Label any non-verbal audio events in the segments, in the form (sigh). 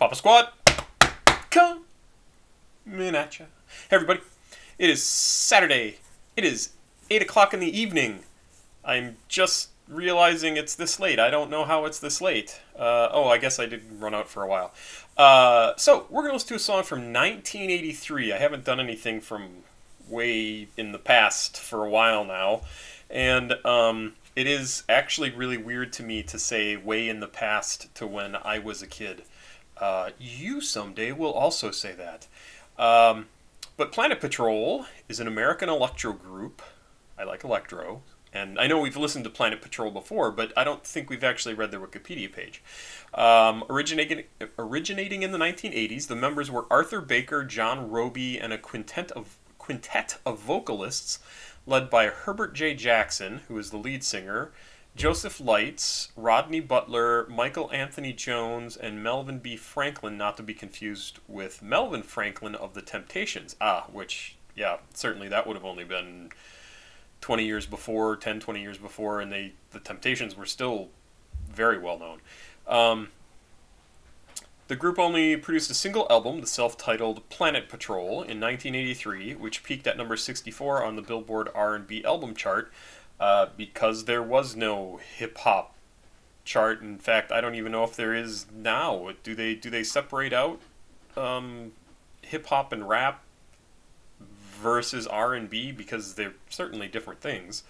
Papa Squat, come in at ya. Hey everybody, it is Saturday. It is 8 o'clock in the evening. I'm just realizing it's this late. I don't know how it's this late. Uh, oh, I guess I did run out for a while. Uh, so, we're going to listen to a song from 1983. I haven't done anything from way in the past for a while now. And um, it is actually really weird to me to say way in the past to when I was a kid. Uh, you someday will also say that. Um, but Planet Patrol is an American electro group. I like electro. And I know we've listened to Planet Patrol before, but I don't think we've actually read their Wikipedia page. Um, originating, originating in the 1980s, the members were Arthur Baker, John Robie, and a quintet of, quintet of vocalists led by Herbert J. Jackson, who is the lead singer, Joseph Lites, Rodney Butler, Michael Anthony Jones, and Melvin B. Franklin, not to be confused with Melvin Franklin of the Temptations. Ah, which, yeah, certainly that would have only been 20 years before, 10, 20 years before, and they the Temptations were still very well known. Um, the group only produced a single album, the self-titled Planet Patrol, in 1983, which peaked at number 64 on the Billboard R&B album chart uh, because there was no hip hop chart. In fact, I don't even know if there is now. Do they do they separate out um, hip hop and rap versus R and B because they're certainly different things.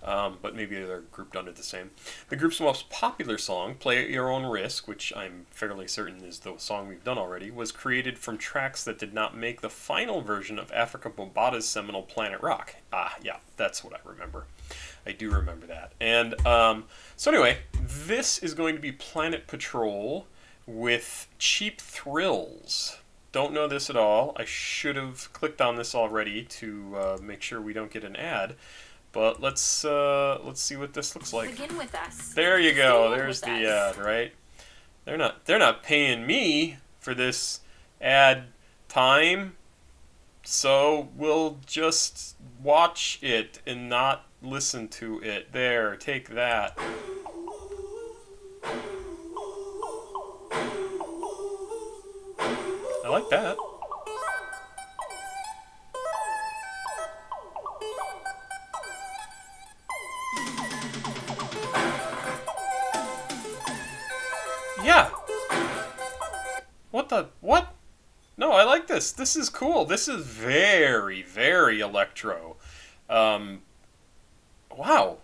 Um, but maybe they're grouped under the same. The group's most popular song, Play at Your Own Risk, which I'm fairly certain is the song we've done already, was created from tracks that did not make the final version of Afrika Bambaataa's seminal Planet Rock. Ah, yeah, that's what I remember. I do remember that. And um, so, anyway, this is going to be Planet Patrol with Cheap Thrills. Don't know this at all. I should have clicked on this already to uh, make sure we don't get an ad. But let's uh, let's see what this looks like. Begin with us. There you go. Begin There's the us. ad, right? They're not they're not paying me for this ad time. So we'll just watch it and not listen to it. There, take that. I like that. Yeah. What the what? No, I like this. This is cool. This is very, very electro. Um, wow.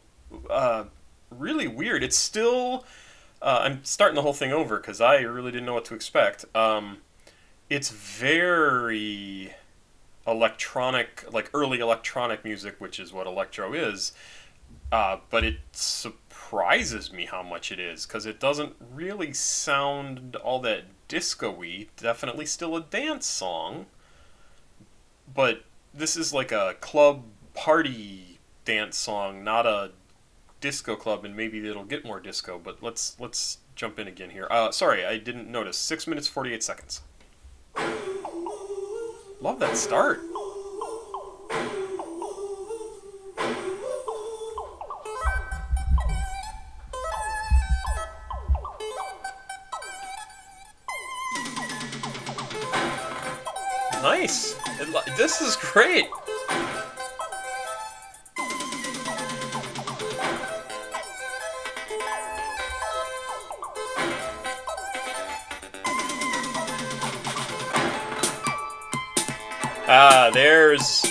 Uh, really weird. It's still. Uh, I'm starting the whole thing over because I really didn't know what to expect. Um, it's very electronic, like early electronic music, which is what electro is. Uh, but it surprises me how much it is because it doesn't really sound all that disco-y. Definitely still a dance song, but this is like a club party dance song, not a disco club. And maybe it'll get more disco. But let's let's jump in again here. Uh, sorry, I didn't notice. Six minutes forty-eight seconds. Love that start. Nice. This is great. Ah, there's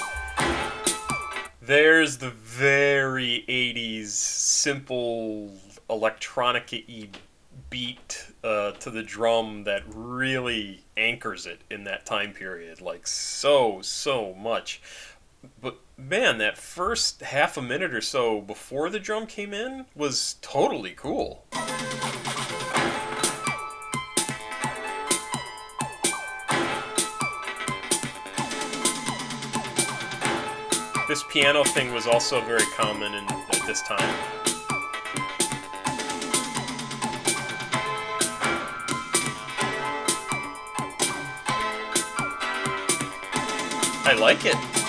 there's the very 80s simple electronic beat uh, to the drum that really anchors it in that time period like so so much. But man that first half a minute or so before the drum came in was totally cool this piano thing was also very common in, at this time I like it.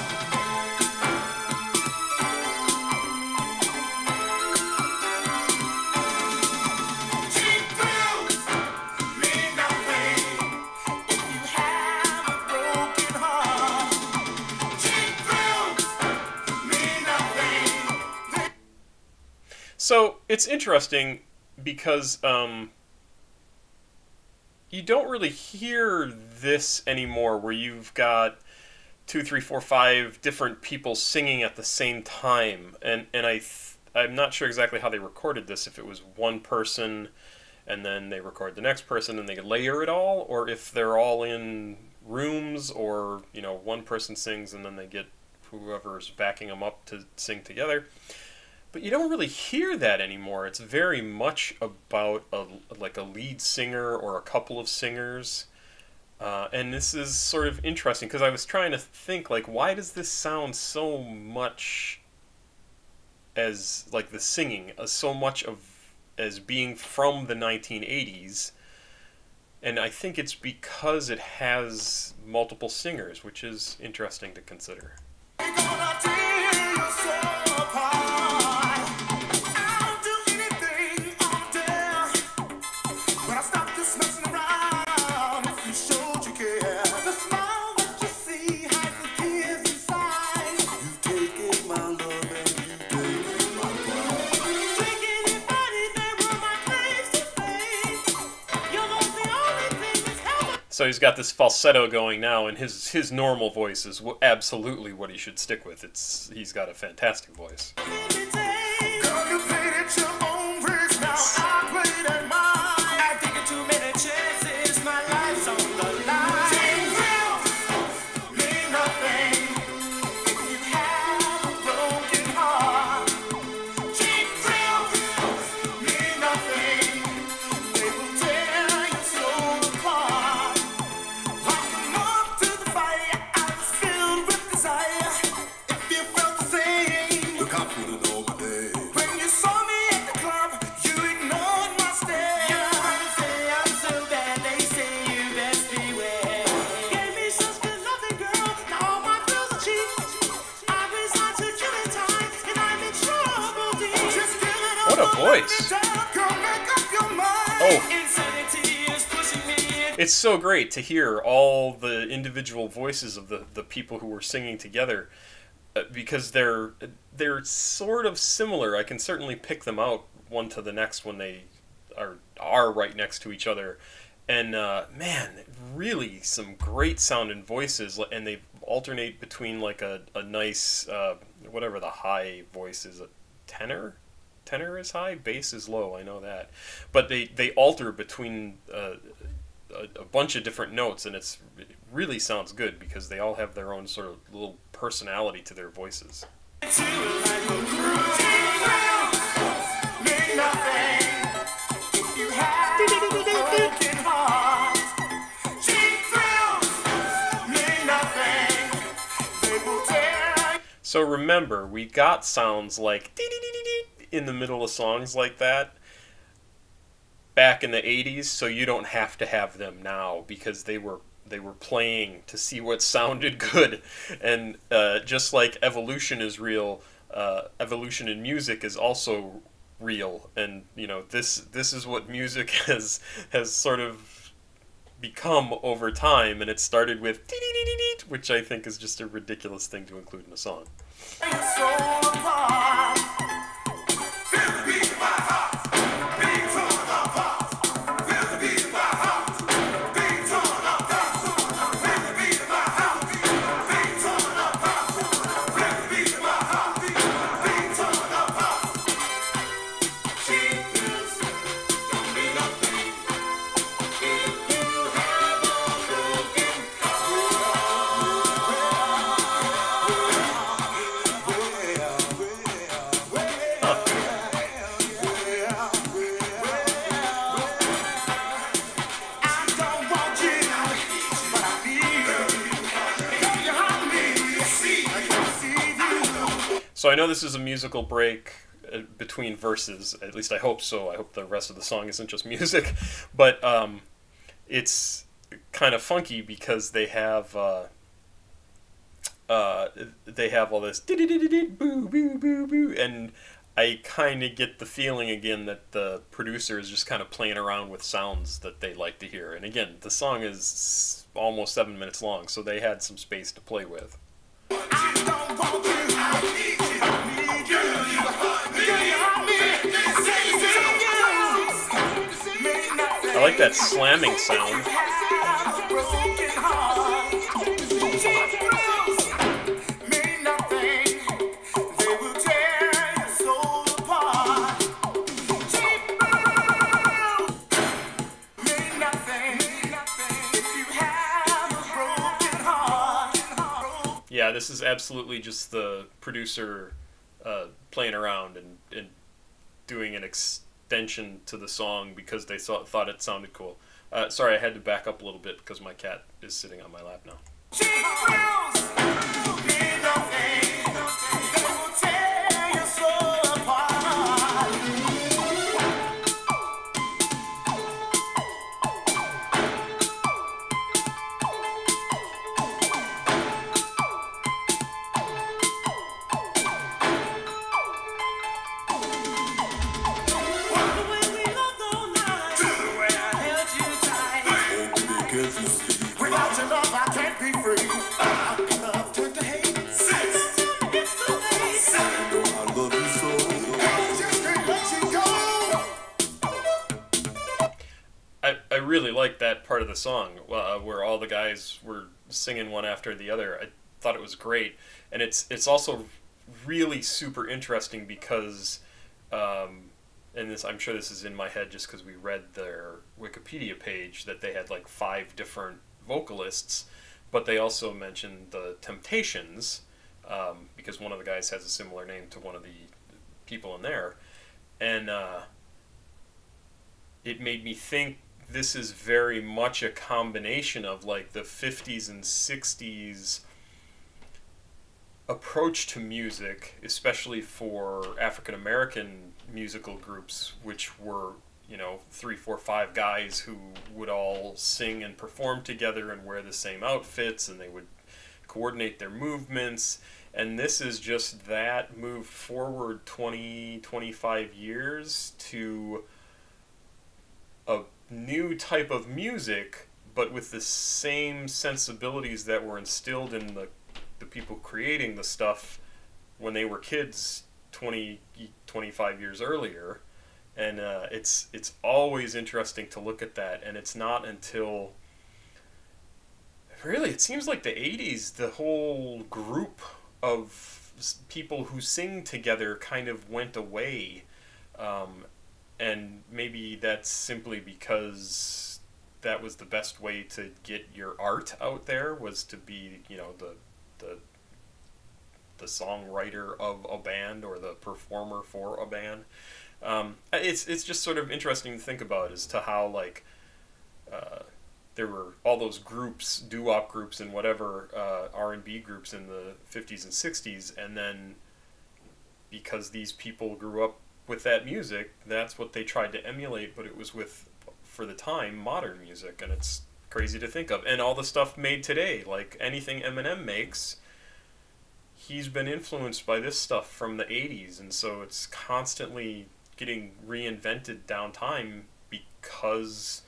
So it's interesting because um, you don't really hear this anymore, where you've got two, three, four, five different people singing at the same time, and and I th- I'm not sure exactly how they recorded this. If it was one person, and then they record the next person, and they layer it all, or if they're all in rooms, or you know one person sings and then they get whoever's backing them up to sing together. But you don't really hear that anymore. It's very much about a like a lead singer or a couple of singers. Uh, and this is sort of interesting because I was trying to think like why does this sound so much as like the singing uh, so much of as being from the 1980s and I think it's because it has multiple singers which is interesting to consider. So he's got this falsetto going now, and his his normal voice is absolutely what he should stick with. It's he's got a fantastic voice. voice. It's so great to hear all the individual voices of the, the people who were singing together uh, because they're they're sort of similar. I can certainly pick them out one to the next when they are are right next to each other. And uh, man, really some great sounding voices, and they alternate between like a, a nice uh, whatever the high voice is, a tenor tenor is high, bass is low. I know that, but they they alter between uh, a, a, bunch of different notes, and it's it really sounds good because they all have their own sort of little personality to their voices. So remember, we got sounds like in the middle of songs like that back in the 80s so you don't have to have them now because they were they were playing to see what sounded (laughs) good. And uh, just like evolution is real uh, evolution in music is also real. And you know this this is what music (laughs) has has sort of become over time. And it started with which I think is just a ridiculous thing to include in a song. So I know this is a musical break uh, between verses. At least I hope so. I hope the rest of the song isn't just (laughs) music, but um, it's kind of funky because they have uh, uh, they have all this boo boo boo boo, and I kind of get the feeling again that the producer is just kind of playing around with sounds that they like to hear. And again, the song is almost seven minutes long, so they had some space to play with. Like that slamming sound. Yeah, this is absolutely just the producer uh, playing around and, and doing an extension to the song because they thought, thought it sounded cool. Uh, sorry, I had to back up a little bit because my cat is sitting on my lap now. The song uh, where all the guys were singing one after the other. I thought it was great, and it's it's also really super interesting because, um, and this I'm sure this is in my head just because we read their Wikipedia page that they had like five different vocalists, but they also mentioned the Temptations um, because one of the guys has a similar name to one of the people in there, and. Uh, it made me think this is very much a combination of like the 50s and 60s approach to music, especially for African American musical groups, which were, you know, three, four, five guys who would all sing and perform together and wear the same outfits and they would coordinate their movements. And this is just that moved forward 20, 25 years to a new type of music, but with the same sensibilities that were instilled in the, the people creating the stuff when they were kids 20, 25 years earlier. And uh, it's it's always interesting to look at that, and it's not until really it seems like the 80s the whole group of people who sing together kind of went away um, and maybe that's simply because that was the best way to get your art out there was to be you know the the the songwriter of a band or the performer for a band. Um, it's it's just sort of interesting to think about as to how like uh, there were all those groups doo-wop groups and whatever uh, r&b groups in the 50s and 60s and then because these people grew up with that music, that's what they tried to emulate, but it was with, for the time, modern music, and it's crazy to think of. And all the stuff made today, like anything Eminem makes, he's been influenced by this stuff from the 80s, and so it's constantly getting reinvented down time because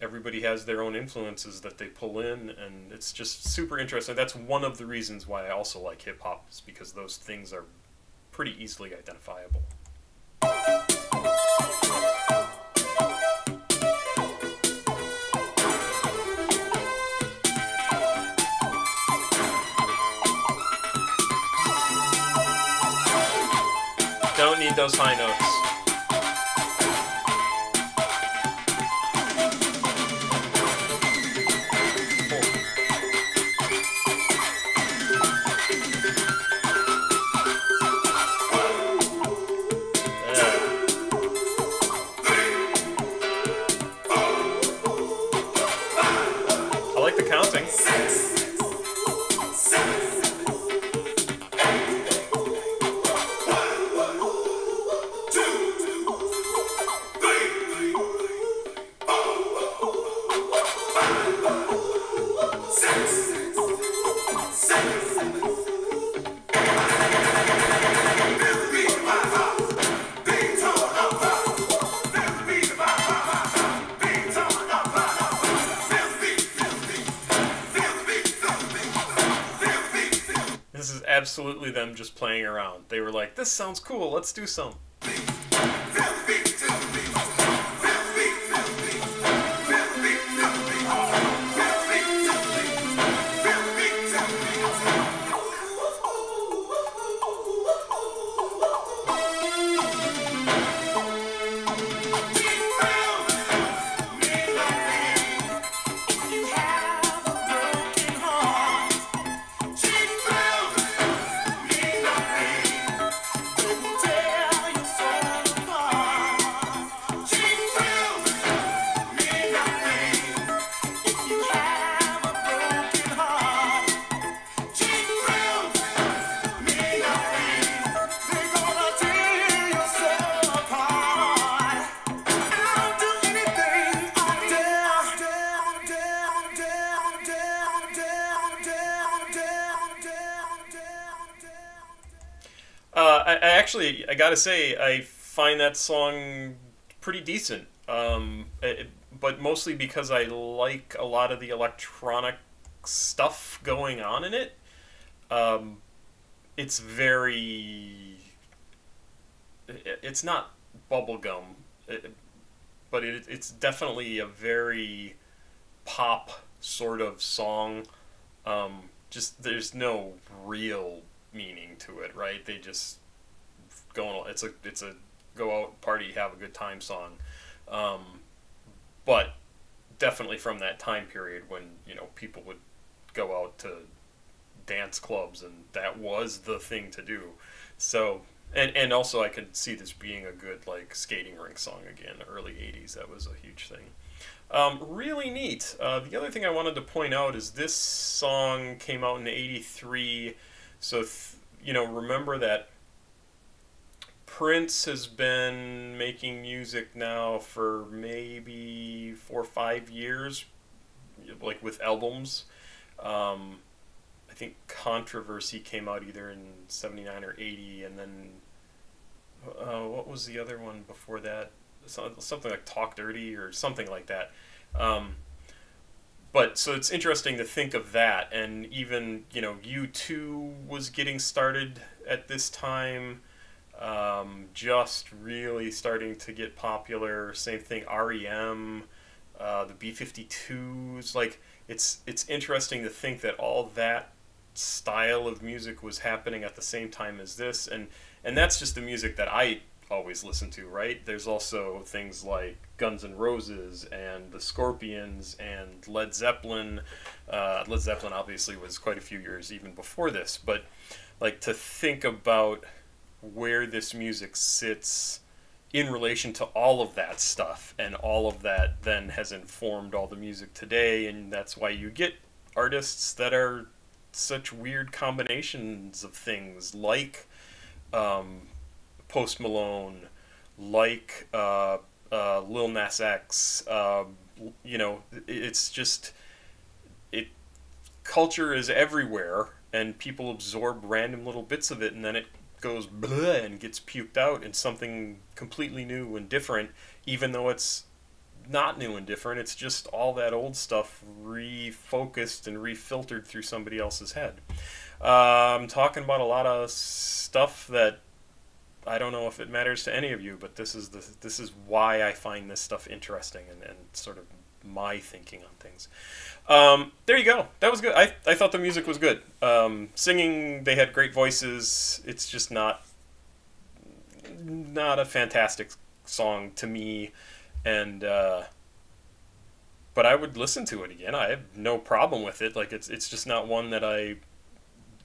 everybody has their own influences that they pull in and it's just super interesting that's one of the reasons why i also like hip-hop is because those things are pretty easily identifiable. Don't need those high notes. Them just playing around. They were like, this sounds cool, let's do some. Actually, I gotta say, I find that song pretty decent. Um, it, but mostly because I like a lot of the electronic stuff going on in it. Um, it's very. it- It's not bubblegum, but it, it's definitely a very pop sort of song. Um, just there's no real meaning to it, right? They just go on. It's a it's a go out party, have a good time song. Um, but definitely from that time period when you know people would go out to dance clubs and that was the thing to do. So and and also I could see this being a good like skating rink song again, early '80s. That was a huge thing. Um, really neat. Uh, the other thing I wanted to point out is this song came out in '83. So you know, remember that Prince has been making music now for maybe four or five years, like with albums. Um, I think Controversy came out either in 79 or 80, and then uh, what was the other one before that? So- Something like Talk Dirty or something like that. Um, but so it's interesting to think of that, and even you know, U2 was getting started at this time um, just really starting to get popular. Same thing, REM, uh, the B 52s. Like, it's, it's interesting to think that all that style of music was happening at the same time as this. And, and that's just the music that I always listen to, right? There's also things like Guns N' Roses and the Scorpions and Led Zeppelin. Uh, Led Zeppelin obviously was quite a few years even before this, but like to think about where this music sits in relation to all of that stuff and all of that then has informed all the music today and that's why you get artists that are such weird combinations of things like um, Post Malone like uh, uh, Lil Nas X um, you know it's just it culture is everywhere and people absorb random little bits of it and then it goes blah and gets puked out in something completely new and different even though it's not new and different. It's just all that old stuff refocused and refiltered through somebody else's head. Uh, i'm talking about a lot of stuff that i don't know if it matters to any of you but this is the this is why i find this stuff interesting and, and sort of my thinking on things um, there you go. That was good. I, I thought the music was good. Um, singing, they had great voices. It's just not not a fantastic song to me, and uh, but I would listen to it again. I have no problem with it. Like it's it's just not one that I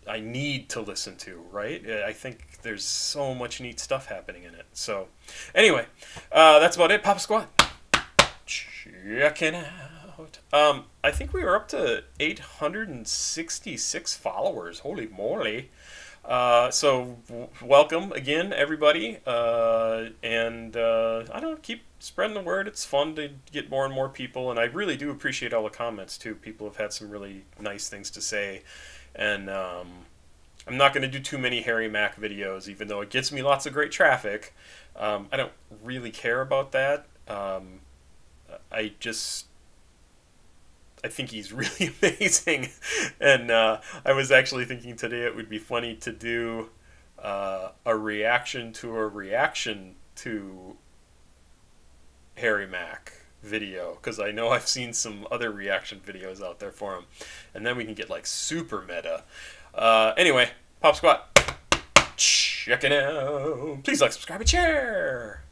I need to listen to. Right? I think there's so much neat stuff happening in it. So anyway, uh, that's about it. Papa Squat. Checking out. Um, I think we were up to 866 followers. Holy moly. Uh, so w- welcome again, everybody. Uh, and uh, I don't keep spreading the word. It's fun to get more and more people, and I really do appreciate all the comments too. People have had some really nice things to say, and um, I'm not going to do too many Harry Mack videos, even though it gets me lots of great traffic. Um, I don't really care about that. Um, I just I think he's (laughs) really amazing, and uh, I was actually thinking today it would be funny to do uh, a reaction to a reaction to Harry Mack video because I know I've seen some other reaction videos out there for him, and then we can get like super meta. Uh, anyway, Pop Squat, check it out. Please like, subscribe, and share.